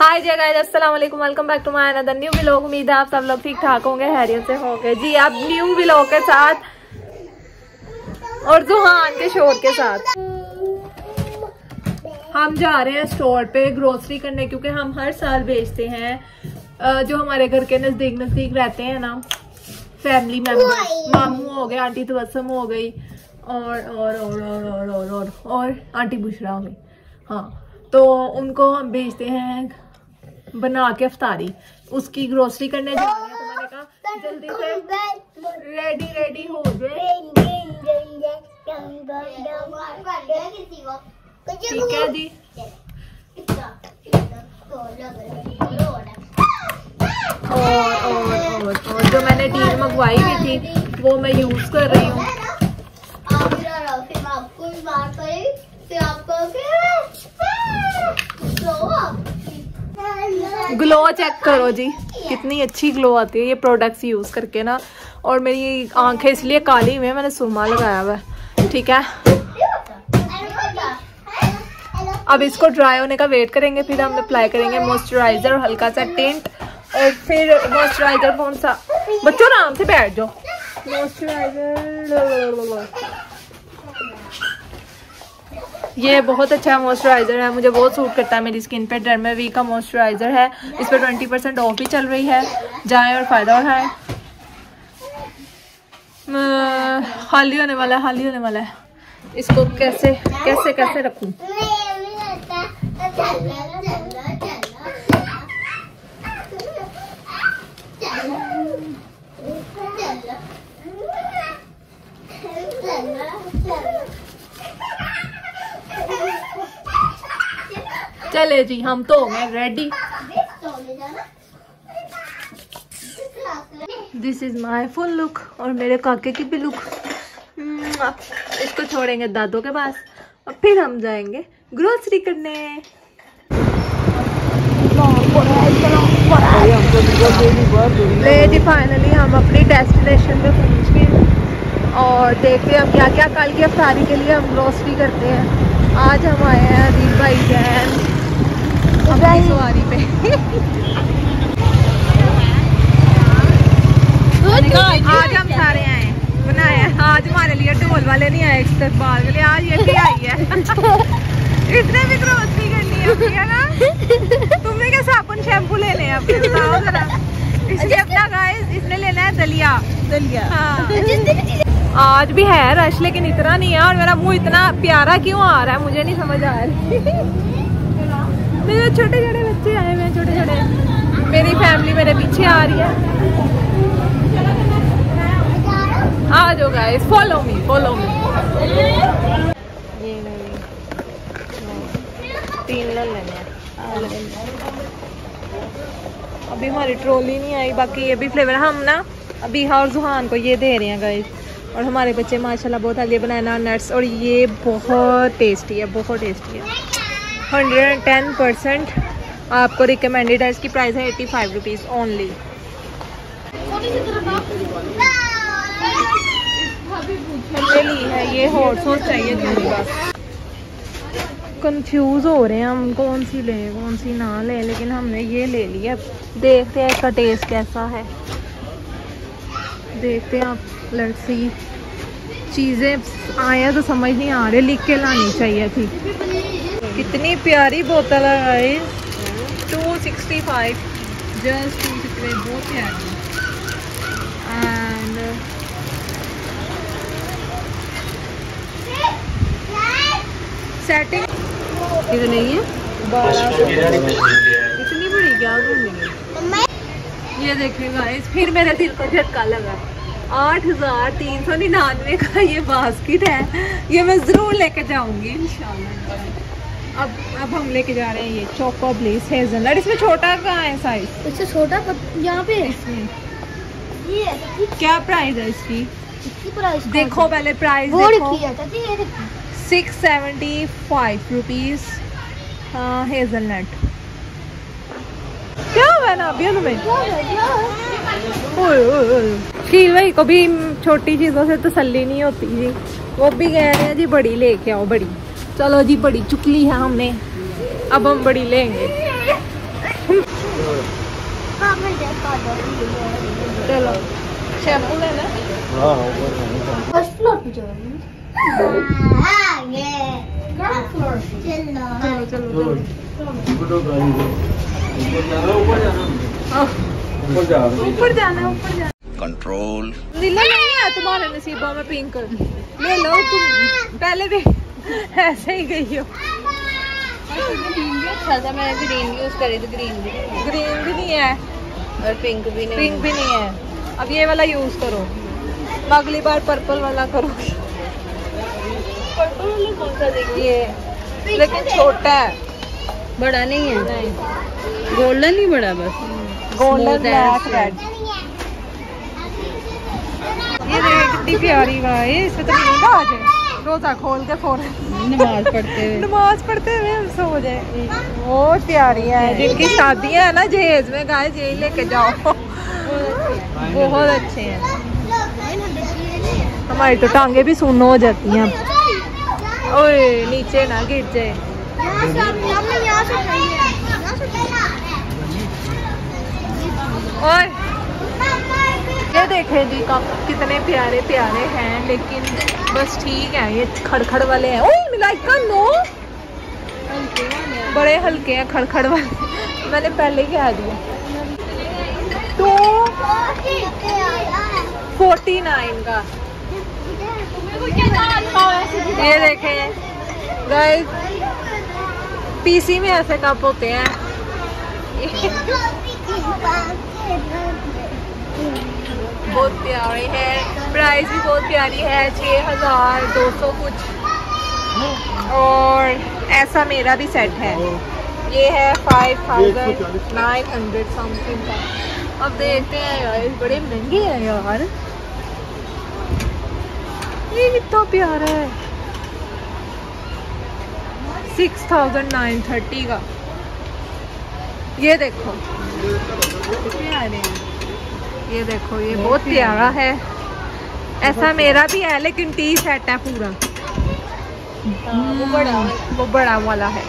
हाय जय गाइस अस्सलाम वालेकुम welcome back to my another new vlog उम्मीद है आप सब लोग ठीक ठाक होंगे हैरियत से होंगे। जी आप न्यू व्लॉग के साथ और जुहान के शोर के साथ। हम जा रहे हैं स्टोर पे ग्रोसरी करने क्योंकि हम हर साल बेचते हैं। जो हमारे घर के नज़दीक नज़दीक रहते हैं ना फैमिली मेंबर मामू हो गए आंटी तबसम हो गई और और और और और और और, और आंटी बुशरा हो गई। हाँ तो उनको हम भेजते हैं बना के अफतारी उसकी ग्रोसरी करने जा रहे हैं तो मैंने कहा जल्दी से रेडी रेडी हो जाए ठीक है जी और और और और जो मैंने टीन मंगवाई हुई थी वो मैं यूज़ कर रही हूँ ग्लो चेक करो जी। कितनी अच्छी ग्लो आती है ये प्रोडक्ट्स यूज़ करके ना। और मेरी आँखें इसलिए काली हुई है, मैंने सुरमा लगाया हुआ है। ठीक है? अब इसको ड्राई होने का वेट करेंगे, फिर हम अप्लाई करेंगे मॉइस्चराइजर और हल्का सा टेंट और फिर मॉइस्चराइजर कौन सा? बच्चों, आराम से बैठ जाओ। मॉइस्चराइजर ये बहुत अच्छा मॉइस्चराइजर है। मुझे बहुत सूट करता है मेरी स्किन पे। डर्मेवी का मॉइस्चराइजर है। इस पर ट्वेंटी परसेंट ऑफ़ भी चल रही है। जाएँ और फ़ायदा उठाए। खाली होने वाला है खाली होने वाला है। इसको कैसे कैसे कैसे रखूँ? चले जी, हम तो हो गए ready this is my full look और मेरे काके की भी लुक इसको छोड़ेंगे दादों के पास. और फिर हम जाएँगे ग्रोसरी करने. फाइनली हम अपनी डेस्टिनेशन पे पहुँच गए. और देखते हैं हम क्या क्या कल की अफ्तारी के लिए हम ग्रोसरी करते हैं. आज हम आए हैं अदील भाई जैन सवारी पे। आज हम सारे आए आज हमारे लिए ढोल वाले नहीं आए इस्तेबाल के लिए आज ये भी आई है। इसने भी ग्रोसरी करनी है ना? तुमने क्या साबुन शैम्पू ले लें अब? बताओ जरा। इसलिए अपना गाइस इसने लेना है दलिया। दलिया। हाँ। आज भी है रश लेकिन इतना नहीं है और मेरा मुँह इतना प्यारा क्यों आ रहा है मुझे नहीं समझ आ रही मेरे छोटे छोटे बच्चे आए हुए छोटे छोटे। मेरी फैमिली मेरे पीछे आ रही है। आ जाओ guys follow me follow me तीन लेने अभी हमारी ट्रॉली नहीं आई, बाकी ये भी फ्लेवर हम ना अभी और जुहान को ये दे रहे हैं गाइस और हमारे बच्चे माशाल्लाह बहुत आलिए बनाना नट्स और ये बहुत टेस्टी है, बहुत टेस्टी है। हंड्रेड एंड टेन परसेंट आपको रिकमेंडेड है, इसकी प्राइस है एटी फाइव रुपीज़ ओनली ली है ये हॉट चाहिए कंफ्यूज हो रहे हैं हम, कौन सी लें, कौन सी ना लें, लेकिन हमने ये ले लिया। देखते हैं इसका टेस्ट कैसा है। देखते हैं आप लड़सी चीज़ें आया तो समझ नहीं आ रही, लिख के लानी चाहिए थी। कितनी प्यारी बोतल है guys two sixty five just two sixty five बहुत प्यारी। एंड सेटिंग नहीं है? बारह इतनी बड़ी क्या ये देखें गाइस फिर मेरे दिल को झटका लगा। आठ हज़ार तीन सौ निन्यानवे का ये बास्केट है। ये मैं ज़रूर लेके जाऊँगी इंशाल्लाह। अब अब हम लेके जा रहे हैं ये चोको ब्लेस हेजलनट इसमें छोटा कहाँ है साइज़ इससे छोटा यहाँ पे? इसमें। ये क्या प्राइस है इसकी? इसकी प्राइस देखो पहले प्राइस देखो। Six seventy five rupees hazelnut क्या हुआ ना अभी में कील भाई को भी छोटी चीज़ों से तसल्ली नहीं होती जी। वो भी कह रहे हैं जी बड़ी लेके आओ बड़ी। चलो जी बड़ी चुकली है हमने। अब हम बड़ी लेंगे। चलो शैम्पू लेना। फ़र्स्ट फ्लोर पे चलो चलो ऊपर जाना ऊपर जाना control. नीला नहीं है तुम्हारे नसीबों में पिंक ले लो तुम पहले भी ऐसे ही गई हो। अच्छा था ग्रीन यूज़ करी तो ग्रीन भी ग्रीन भी नहीं है। और पिंक भी नहीं पिंक भी नहीं है। अब ये वाला यूज़ करो। अगली बार पर्पल वाला करो पर्पल वाला कौन सा देखिए लेकिन छोटा है। बड़ा नहीं है? नहीं। गोल्डन ही बड़ा बस। गोल्डन ब्लैक रेड ये कितनी प्यारी वाह ये इससे तो नींद आ जाए रोजा खोल के फ़ोन। नमाज़ पढ़ते हुए। नमाज़ पढ़ते हुए हम सो जाए बहुत प्यारी है। जिनकी शादियाँ है ना जहेज में गाय यही लेके जाओ। बहुत अच्छे हैं। हमारी तो टांगे भी सुन्न हो जाती हैं। ओए नीचे ना गिर जाए। ओए। ये देखें जी कितने प्यारे प्यारे हैं लेकिन बस ठीक है ये खड़खड़ वाले हैं। ओए मिलाइका नो। बड़े हल्के हैं खड़खड़ वाले। मैंने पहले ही कह दिया। तो फोर्टी नाइन का। ये देखें। गाइस पीसी में ऐसे कप होते हैं। बहुत प्यारे हैं। प्राइस भी बहुत प्यारी है छः हज़ार दो सौ कुछ। और ऐसा मेरा भी सेट है। ये है five thousand nine hundred something का। अब देखते हैं यार बड़े महँगे हैं यार। ये कितना प्यारा है। सिक्स थाउज़ेंड नाइन थर्टी का। ये देखो प्यारे हैं। ये देखो ये बहुत प्यारा है। ऐसा मेरा भी है लेकिन टी सेट है पूरा। वो बड़ा वो बड़ा वाला है।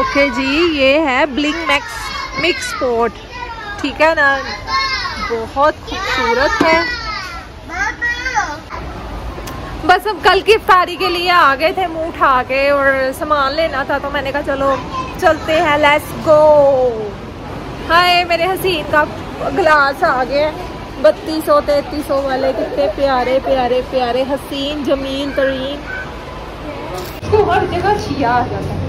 ओके जी ये है ब्लिंग मैक्स मिक्स स्पोर्ट ठीक है ना? बहुत खूबसूरत है। बस अब कल की इफ्तारी के लिए आ गए थे मुँह उठा के और सामान लेना था तो मैंने कहा चलो चलते हैं लेट्स गो हाय मेरे हसीन का गिलास आ गया। बत्तीस सौ तैतीस सौ वाले कितने प्यारे प्यारे प्यारे हसीन ज़मीन तरीन। इसको हर जगह छिया आ जाता है।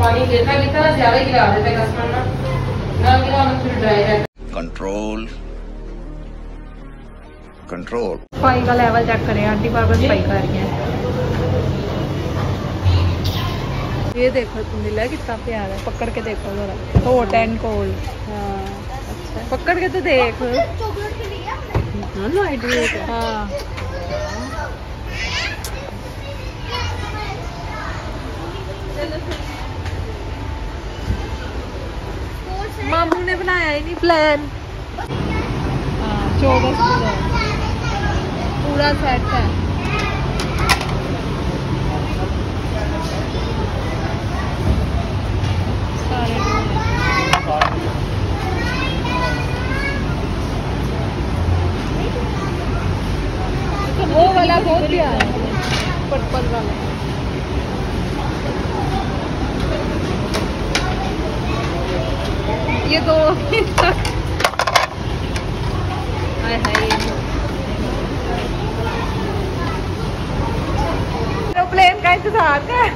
पानी लेता लेता ज़्यादा गिरा देते कस्टमर ना। ना गिरा फिर ड्राई रहता control. Control. सफ़ाई का लेवल चेक करें आंटी बार बार सफ़ाई कर रही है। ये देखो दिला कितना प्यारा है? पकड़ के देखो जरा। हॉट एंड कोल्ड अच्छा। पकड़ के तो देख। हाँ लाइट वेट है हाँ। मामू ने बनाया ही नहीं प्लान हाँ चौबीस पूरा सेट है सारे वो वाला बहुत प्यारा है पर्पल वाला ये दो हाय हाय एरोप्लेन का इंतज़ार कर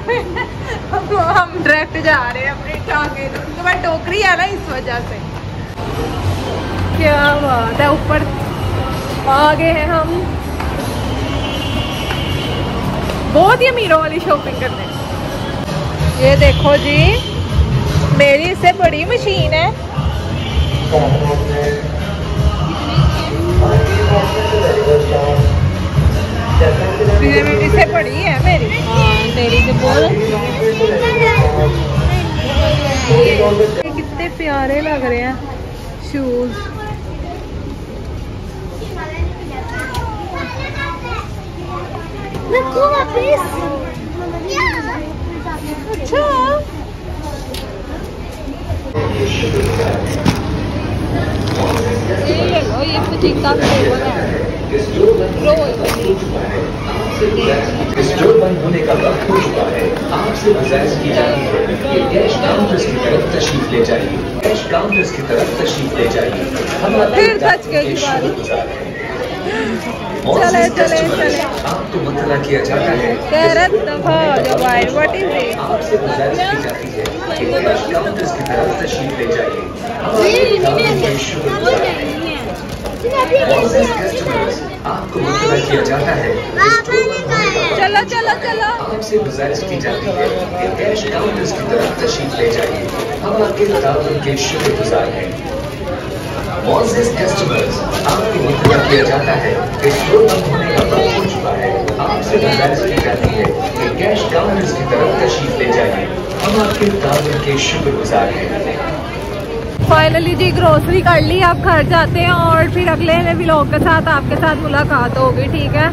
अब हम डायरेक्ट जा रहे हैं अपनी टांगे तो मैं टोकरी है ना इस वजह से। क्या बात है, ऊपर आ गए हैं हम। बहुत ही अमीरों वाली शॉपिंग करने। ये देखो जी, मेरी इससे बड़ी मशीन है। इससे बड़ी है मेरी। हाँ मेरी तो बहुत ये कितने प्यारे लग रहे हैं शूज़ अच्छा। ये ले लो वक्त हो आपसे गुजारिश की जाती है कि कैश काउंटर्स की तरफ़ तशरीफ़ ले जाइए कैश काउंटर्स की तरफ़ तशरीफ़ ले जाइए हम। चले, चले, चले। आपको मुतला किया जाता है आपसे गुजारिश की जाती है कि कैश काउंटर्स की तरफ़ तशरीफ़ ले जाइए आपके हैं। मुतला किया जाता है चलो चलो चलो। आपसे गुजारिश की जाती है कि कैश काउंटर्स की तरफ़ तशरीफ़ ले जाइए। हम आपके ताउन के शुक्रगुजार हैं। मॉन्सेस कस्टमर्स आपको मुतला किया जाता है कि स्टोर बंद होने का वक्त हो चुका है। आपसे गुजारिश की जाती है कि कैश काउंटर्स की तरफ़ तशरीफ़ ले जाइए। हम आपके ताउन के शुक्रगुजार हैं। फाइनली जी ग्रोसरी कर ली, आप घर जाते हैं और फिर अगले ब्लॉग के साथ आपके साथ मुलाकात होगी, ठीक है?